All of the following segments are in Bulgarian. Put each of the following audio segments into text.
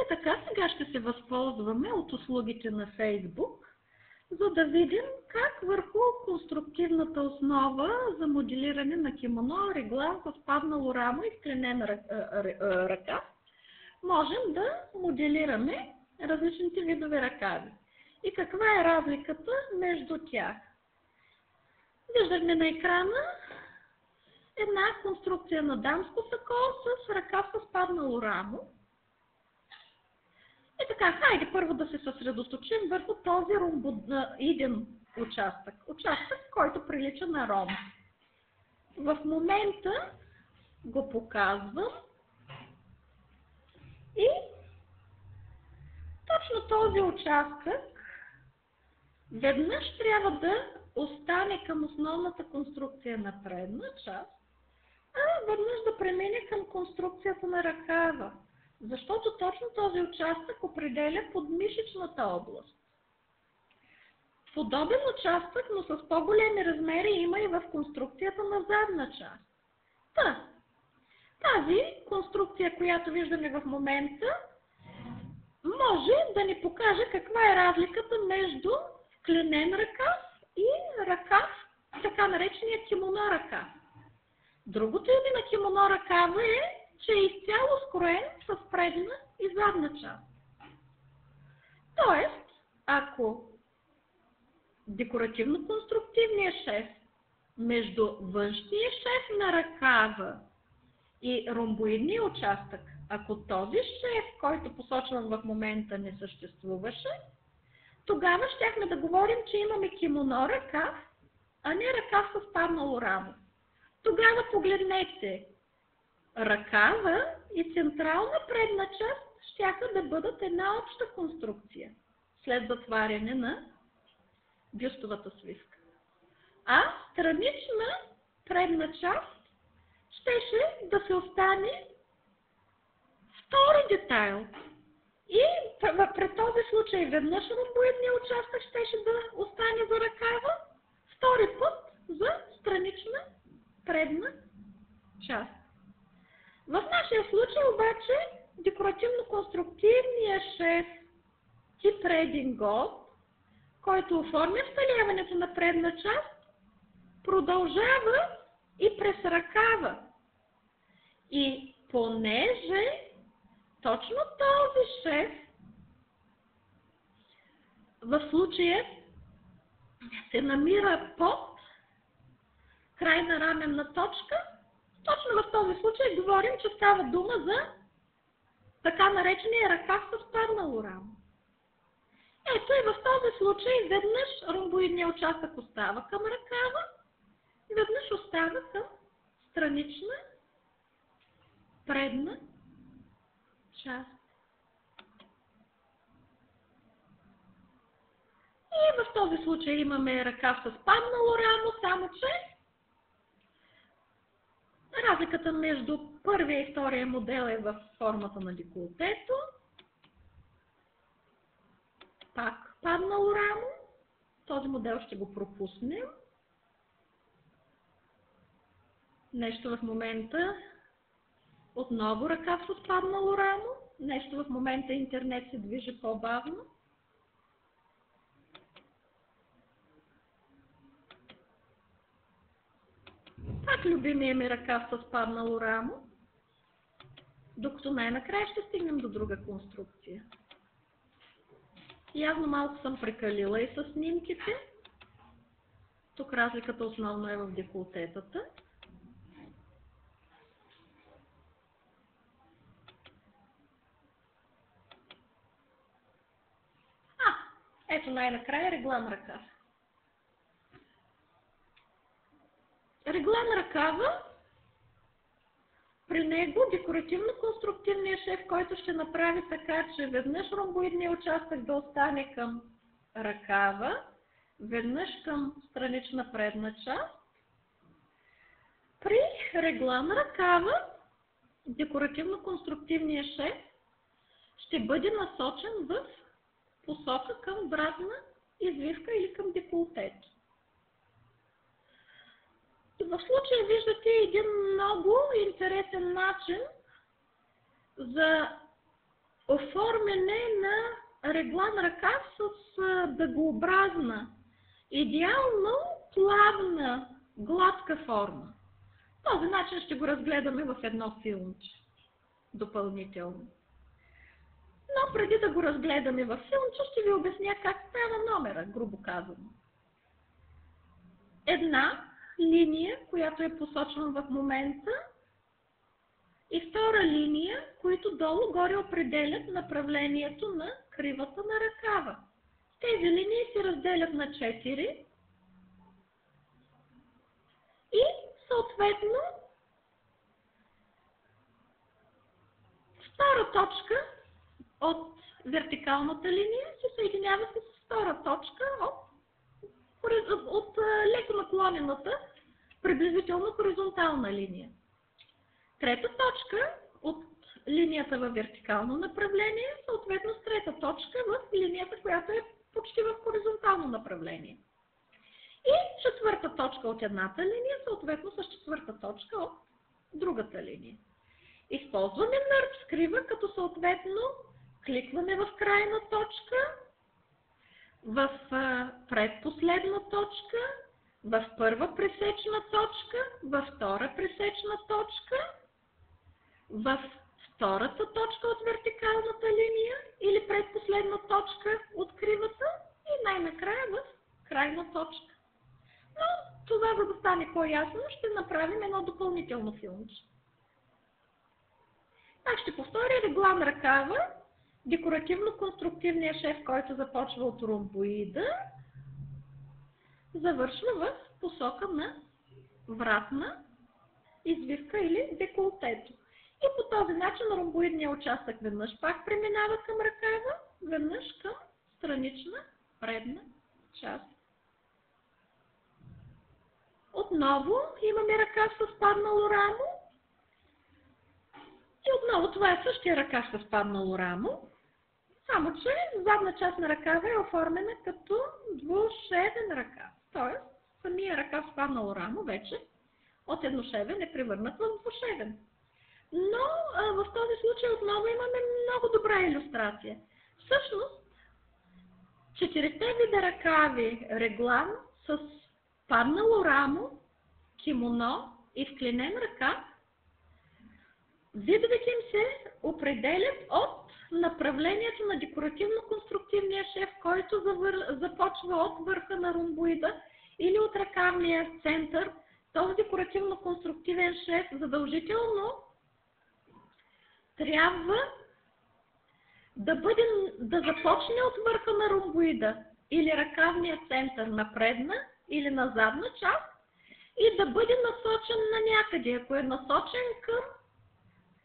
И така сега ще се възползваме от услугите на Фейсбук, за да видим как върху конструктивната основа за моделиране на кимоно, регла с паднало рамо и скренена ръка можем да моделираме различните видове ръкави. И каква е разликата между тях? Виждаме на екрана една конструкция на дамско сако с ръка с паднало рамо. И така, хайде първо да се съсредоточим върху този ромбоиден участък. Участък, който прилича на ром. В момента го показвам и точно този участък веднъж трябва да остане към основната конструкция на предна част, а веднъж да премине към конструкцията на ръкава, защото точно този участък определя подмишечната област. Подобен участък, но с по-големи размери има и в конструкцията на задна част. Та, тази конструкция, която виждаме в момента, може да ни покаже каква е разликата между кленен ръкав и ръкав, така наречения кимоно ръкав. Другото име на кимоно ръкава е, че е изцяло скроен с предна и задна част. Тоест, ако декоративно-конструктивният шеф между външния шеф на ръкава и ромбоидния участък, ако този шеф, който посочвам в момента, не съществуваше, тогава щяхме да говорим, че имаме кимоно ръкав, а не ръкав с паднало рамо. Тогава погледнете, ръкава и централна предна част щяха да бъдат една обща конструкция след затваряне на бюстовата свивка. А странична предна част щеше да се остане втори детайл. И пред този случай веднъж ромбоидния участък щеше да остане за ръкава, втори път за странична предна част. В нашия случай обаче декоративно-конструктивният шеф тип Редингот, който оформя всталяването на предна част, продължава и през ръкава. И понеже точно този шеф в случая се намира под крайна раменна точка, точно в този случай говорим, че става дума за така наречения ръкав с паднало рамо. Ето и в този случай веднъж ромбоидният участък остава към ръкава веднъж остава към странична предна част. И в този случай имаме ръкав с паднало рамо, само че разликата между първия и втория модел е в формата на деколтето. Пак паднало рамо. Този модел ще го пропуснем. Нещо в момента отново ръкав с паднало рамо. Нещо в момента интернет се движи по-бавно. Пак любимия ми ръкав с паднало рамо. Докато най-накрая ще стигнем до друга конструкция. Явно малко съм прекалила и с снимките. Тук разликата основно е в деколтетата. Ето най-накрая реглан ръкав. Реглан ръкава, него декоративно-конструктивният шеф, който ще направи така, че веднъж ромбоидният участък да остане към ръкава, веднъж към странична предна част. При реглан ръкава, декоративно-конструктивният шеф ще бъде насочен в посока към обратна извивка или към деколтет. В случая виждате един много интересен начин за оформяне на реглан ръкав с дъгообразна, идеално плавна, гладка форма. Този начин ще го разгледаме в едно филмче допълнително. Но преди да го разгледаме в филмче, ще ви обясня как става номера, грубо казано. Една линия, която е посочвам в момента, и втора линия, които долу-горе определят направлението на кривата на ръкава. Тези линии се разделят на 4 и съответно втора точка от вертикалната линия се съединява с втора точка от, от леко наклонената приблизително хоризонтална линия. Трета точка от линията във вертикално направление, съответно с трета точка в линията, която е почти в хоризонтално направление. И четвърта точка от едната линия, съответно с четвърта точка от другата линия. Използваме нърв скрива, като съответно кликваме в крайна точка, в предпоследна точка, в първа пресечна точка, във втора пресечна точка, в втората точка от вертикалната линия или предпоследна точка от кривата и най-накрая в крайна точка. Но това, за да стане по-ясно, ще направим едно допълнително филмче. Пак ще повторя реглан ръкава, декоративно-конструктивния шеф, който започва от ромбоида, завършва в посока на вратна извивка или деколтето. И по този начин ромбоидният участък веднъж пак преминава към ръкава, веднъж към странична предна част. Отново имаме ръка с паднало рамо. И отново това е същия ръка с паднало рамо. Само, че задна част на ръкава е оформена като двушевен ръкав. Тоест, самия ръкав с паднало рамо вече от едношевен е превърнат в двушевен. Но а, в този случай отново имаме много добра иллюстрация. Всъщност, четирите вида ръкави реглан с паднало рамо, кимоно и вклинен ръкав, видовете им се определят от направлението на декоративно-конструктивния шеф, който започва от върха на ромбоида или от ръкавния център. Този декоративно-конструктивен шеф задължително трябва да, бъде, да започне от върха на ромбоида или ръкавния център на предна или на задна част и да бъде насочен на някъде. Ако е насочен към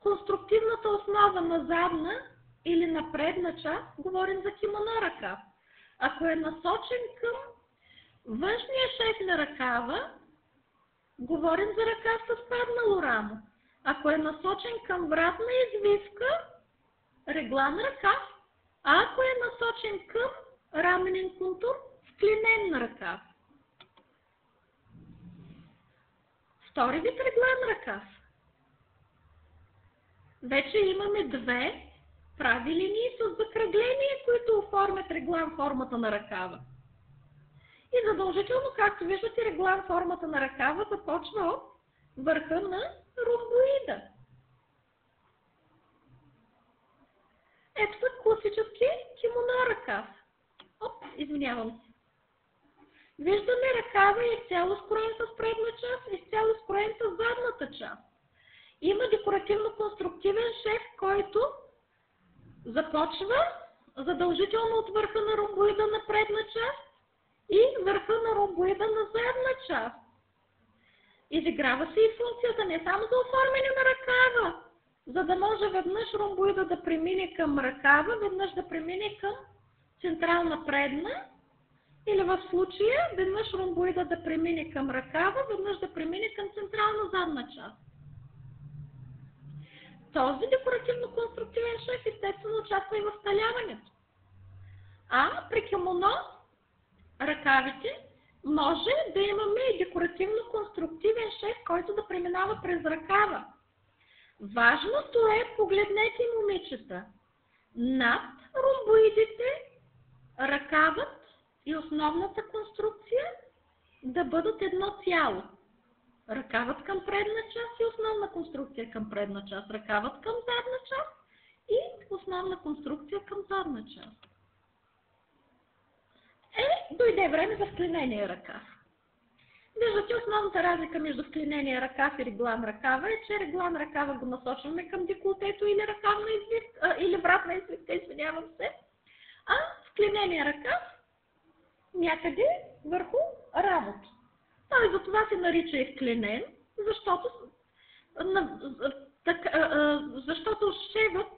конструктивната основа на задна или на предна част, говорим за кимоно ръкав. Ако е насочен към външния шеф на ръкава, говорим за ръкав с паднало рамо. Ако е насочен към вратна извивка, реглан ръкав, а ако е насочен към раменен контур, вклинен ръкав. Втори вид реглан ръкав. Вече имаме две прави линии с закръгление, които оформят реглан формата на ръкава. И задължително, както виждате, реглан формата на ръкава започва от върха на ромбоида. Ето са класически кимоно ръкав. Оп, извинявам се. Виждаме ръкава е изцяло скроен с предна част, изцяло скроен с задната част. Има декоративно-конструктивен шеф, който започва задължително от върха на ромбоида на предна част и върха на ромбоида на задна част. Изиграва се и функцията не само за оформяне на ръкава, за да може веднъж ромбоида да премине към ръкава, веднъж да премине към централна предна, или в случая веднъж ромбоида да премине към ръкава, веднъж да премине към централна задна част. Този декоративно-конструктивен шеф естествено участва и в сталяването. А при кимоно ръкавите може да имаме и декоративно-конструктивен шеф, който да преминава през ръкава. Важното е, погледнете момичета, над ромбоидите, ръкавът и основната конструкция да бъдат едно цяло. Ръкавът към предна част и основна конструкция към предна част. Ръкавът към задна част и основна конструкция към задна част. Е, дойде време за вклинение ръкав. Виждате, основната разлика между вклинение ръкав и реглан ръкава е, че реглан ръкава го насочваме към деколтето или ръкавна извивка, или вратна извивка, извинявам се, а вклинение ръкав някъде върху рамото. Той за това се нарича и вклинен, защото, защото шевът,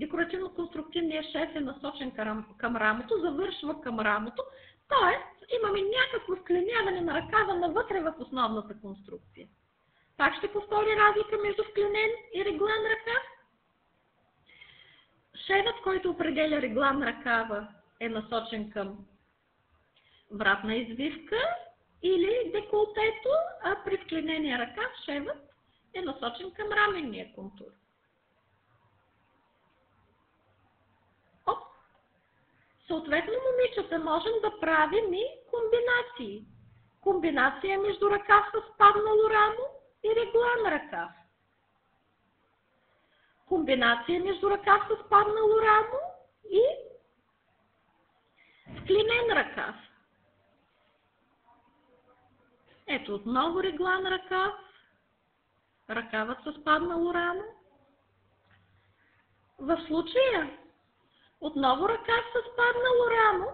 декоративно-конструктивният шеф е насочен към рамото, завършва към рамото, т.е. имаме някакво вклиняване на ръкава навътре в основната конструкция. Пак ще повтори разлика между вклинен и реглан ръкав. Шевът, който определя реглан ръкава, е насочен към вратна извивка или деколтето, а при вклинения ръкав шевът е насочен към раменния контур. Оп! Съответно, момичета, можем да правим и комбинации. Комбинация между ръкав с паднало рамо и реглан ръкав. Комбинация между ръкав с паднало рамо и вклинен ръкав. Ето отново реглан ръкав, ръкавът с паднало рамо. В случая отново ръкав с паднало рамо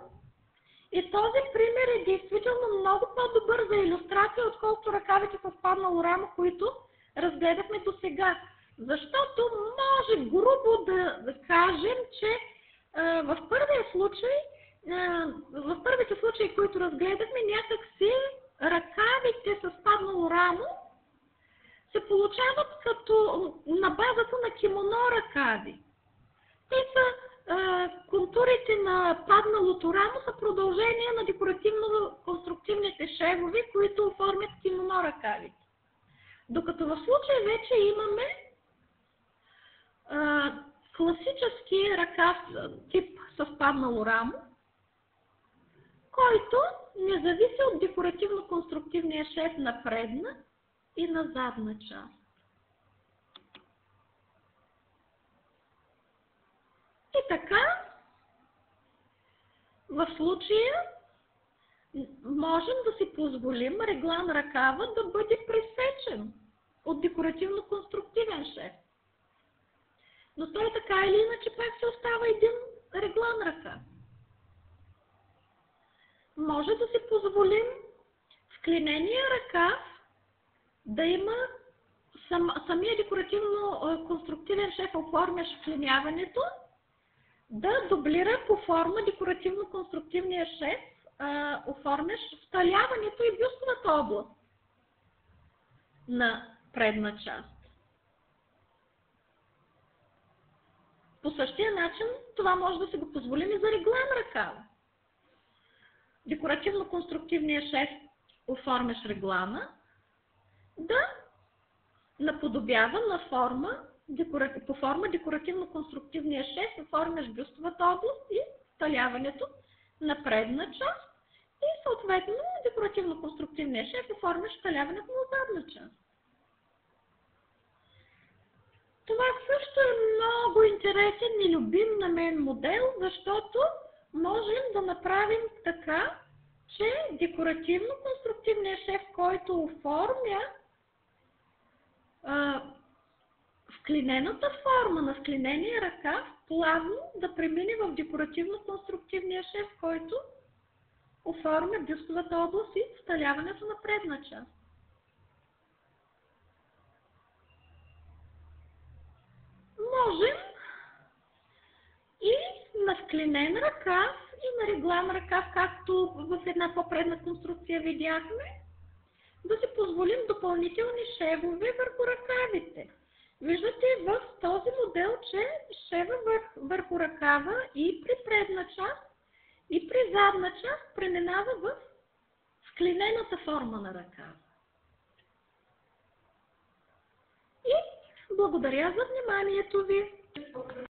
и този пример е действително много по-добър за иллюстрация, отколкото ръкавите с паднало рамо, които разгледахме до сега. Защото може грубо да, кажем, че в първия случай, а, в първите случаи, които разгледахме, някак си ръкавите с паднало рамо се получават като на базата на кимоно ръкави. Те са контурите на падналото рамо са продължение на декоративно-конструктивните шевови, които оформят кимоно ръкавите. Докато в случая вече имаме а, класически ръкав тип с паднало рамо, който не зависи от декоративно-конструктивния шеф на предна и на задна част. И така, в случая можем да си позволим реглан ръкава да бъде пресечен от декоративно-конструктивен шеф. Но той така или иначе пак се остава един реглан ръкав може да си позволим в клинения ръкав да има сам, самия декоративно-конструктивен шеф оформящ вклиняването, да дублира по форма декоративно-конструктивния шеф, оформящ вталяването и бюстовата област на предна част. По същия начин това може да се го позволим и за реглан ръкава декоративно-конструктивния шеф оформяш реглана, да наподобява на форма, по форма декоративно-конструктивния шеф оформяш бюстовата област и сталяването на предна част и съответно декоративно-конструктивния шеф оформяш сталяването на задна част. Това също е много интересен и любим на мен модел, защото можем да направим така, че декоративно-конструктивният шеф, който оформя а, вклинената форма на вклинения ръкав, плавно да премине в декоративно-конструктивния шеф, който оформя бюстовата област и сталяването на предна част. Можем и на вклинен ръкав и на реглан ръкав, както в една по-предна конструкция видяхме, да си позволим допълнителни шевове върху ръкавите. Виждате в този модел, че шева върху ръкава и при предна част, и при задна част преминава в вклинената форма на ръкава. И благодаря за вниманието ви.